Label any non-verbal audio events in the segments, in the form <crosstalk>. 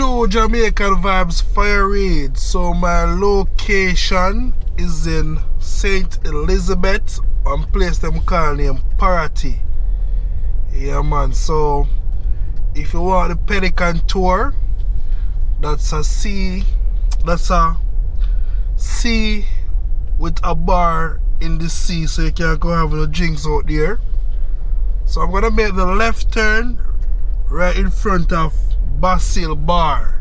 True Jamaican Vibes Fire Reid. So my location is in St. Elizabeth and place them call name Parottee. Yeah man, so if you want the Pelican tour, that's a sea, that's a sea with a bar in the sea so you can go have the drinks out there. So I'm gonna make the left turn right in front of Basil Bar.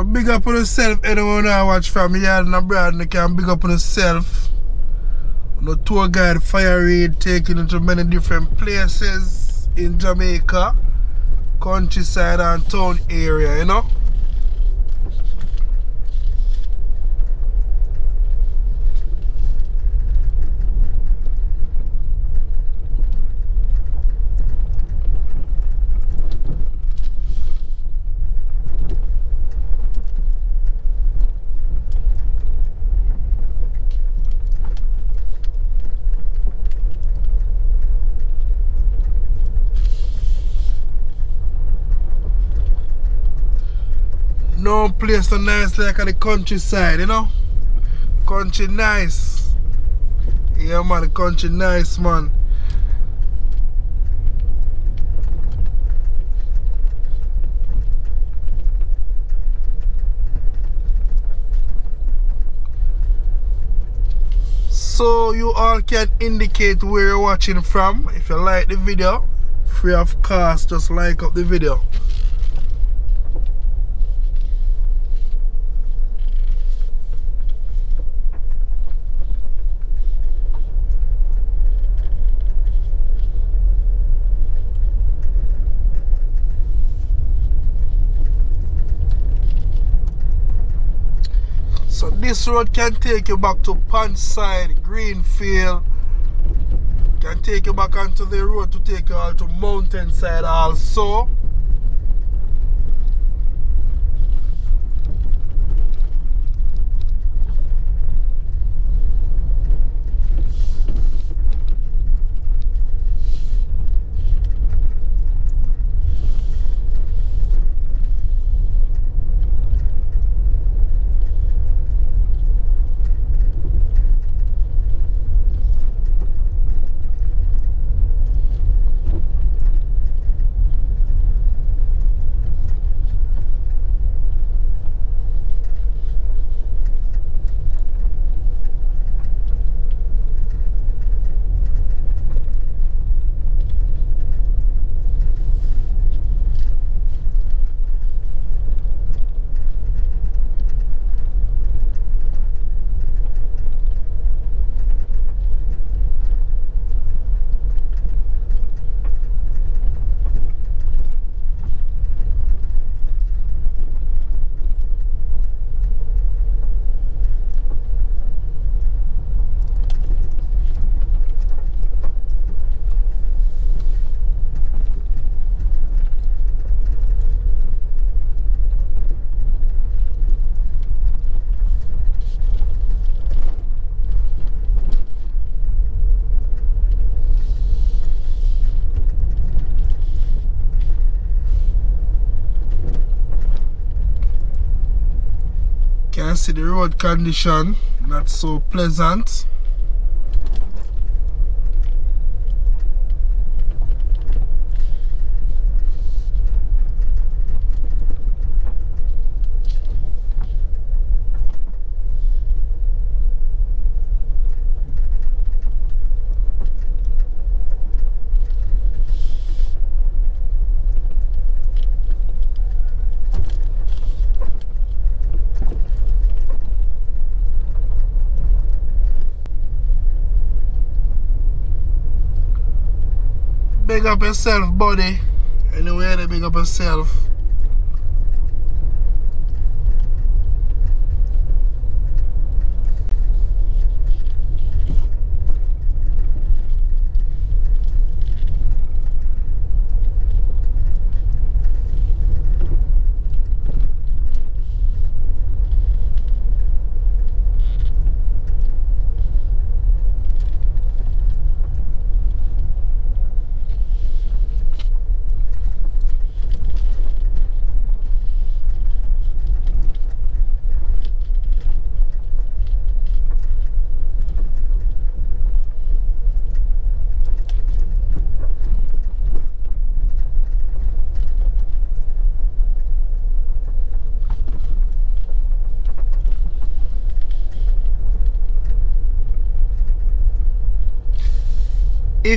So big up on yourself, anyone I watch from here and abroad, you can big up on yourself. The tour guide Fire Reid taking you to many different places in Jamaica, countryside and town area, you know. No place so nice like the countryside, you know? Country nice. Yeah man, the country nice man. So you all can indicate where you're watching from. If you like the video, free of cost, just like up the video. So this road can take you back to Pondside, Greenfield. Can take you back onto the road to take you all to Mountainside also. Can see the road condition not so pleasant. Big up yourself, buddy. Anyway, they big up yourself.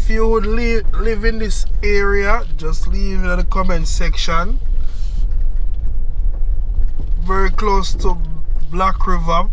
If you would live, live in this area just leave in the comment section. Very close to Black River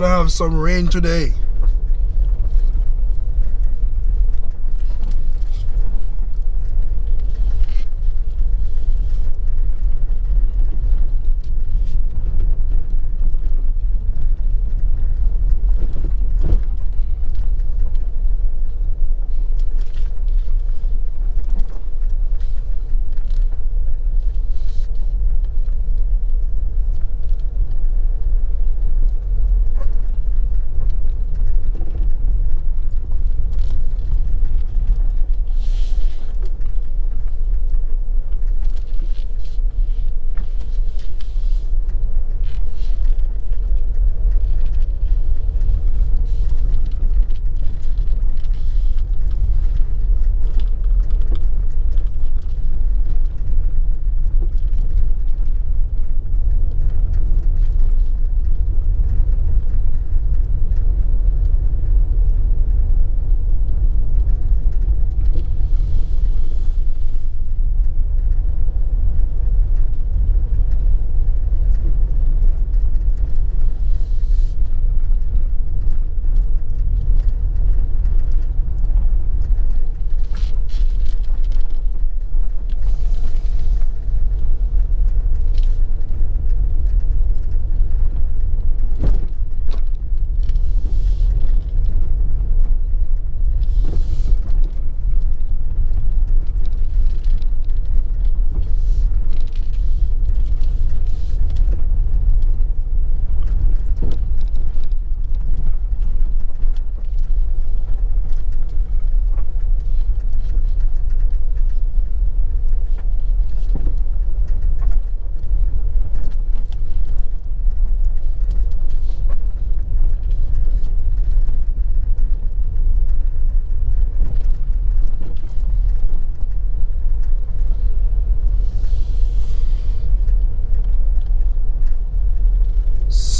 gonna have some rain today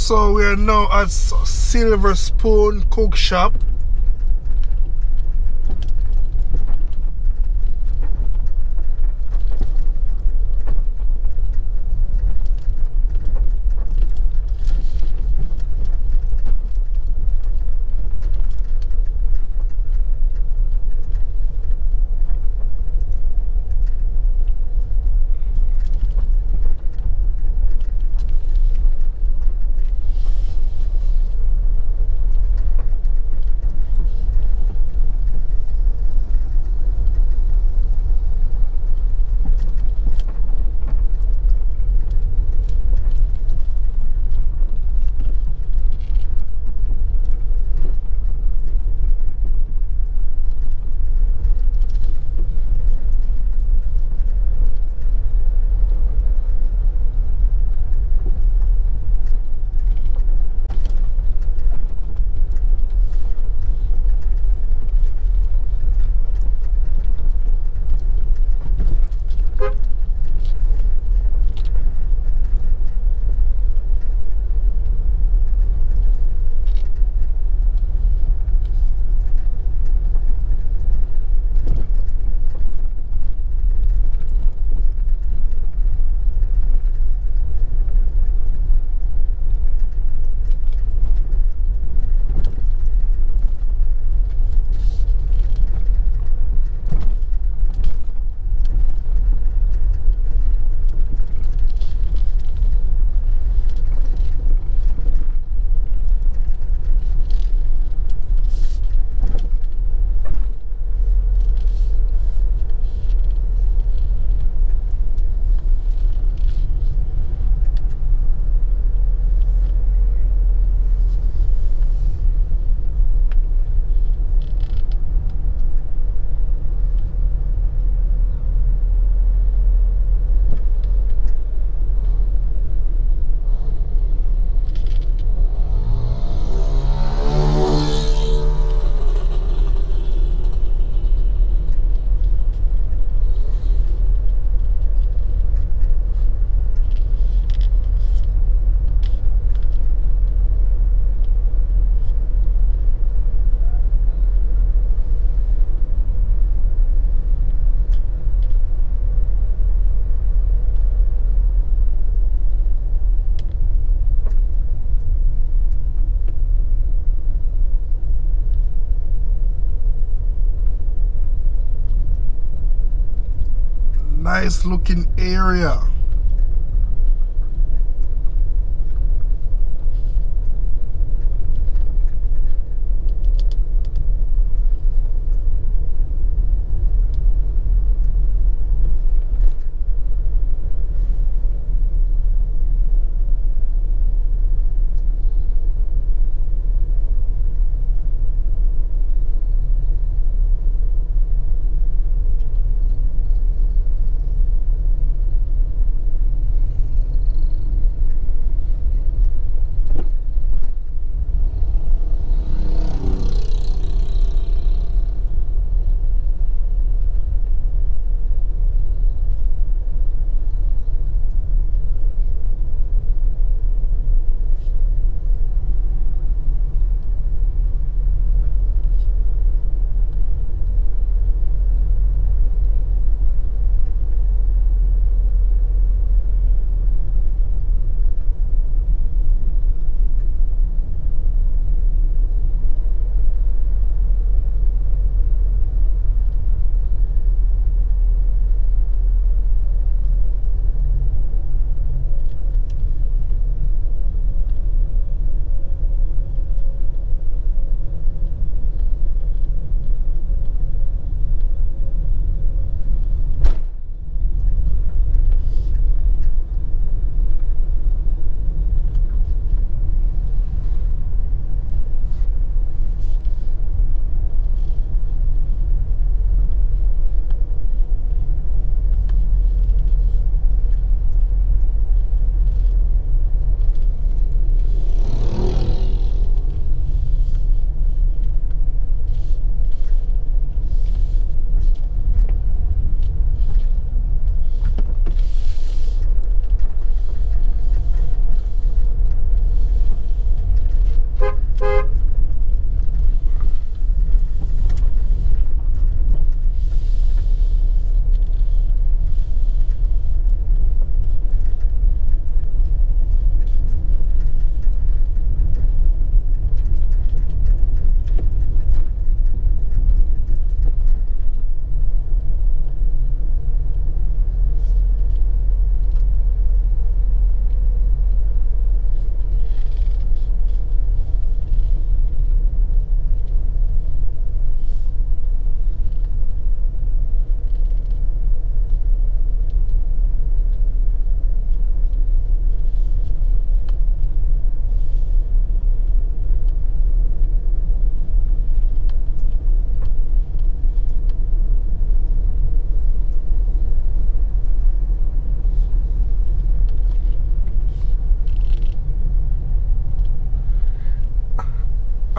so we are now at Silver Spoon Cook Shop Nice looking area.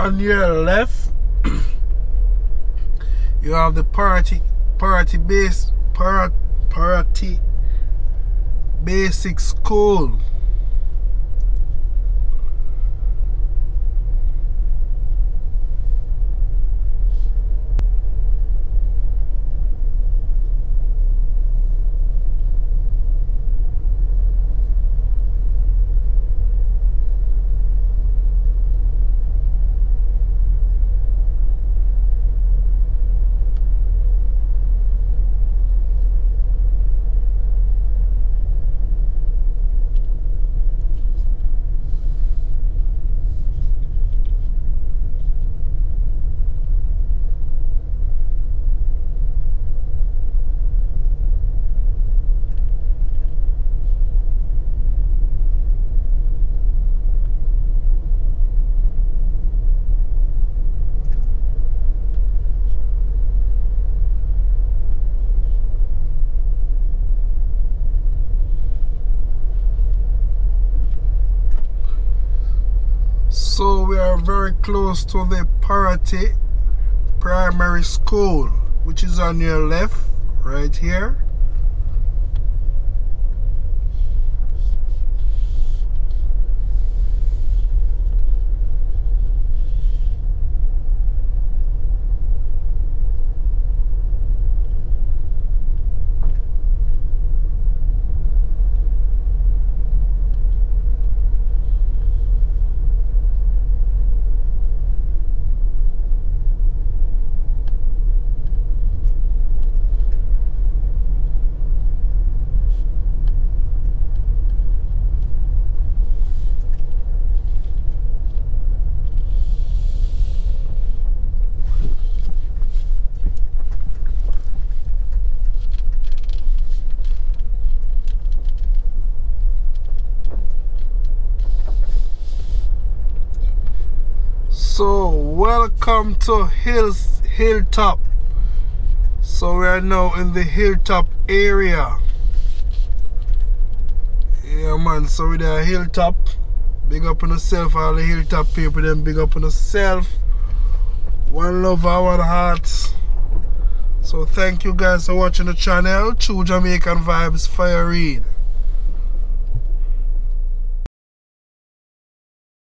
On your left <clears throat> you have the party party base party party basic school so we are very close to the Parottee Primary School which is on your left right here welcome to Hills Hilltop. So we are now in the Hilltop area. Yeah man, so we are Hilltop. Big up on yourself, all the Hilltop people, then big up on yourself. One love, our hearts. So thank you guys for watching the channel. True Jamaican Vibes Fire Reid.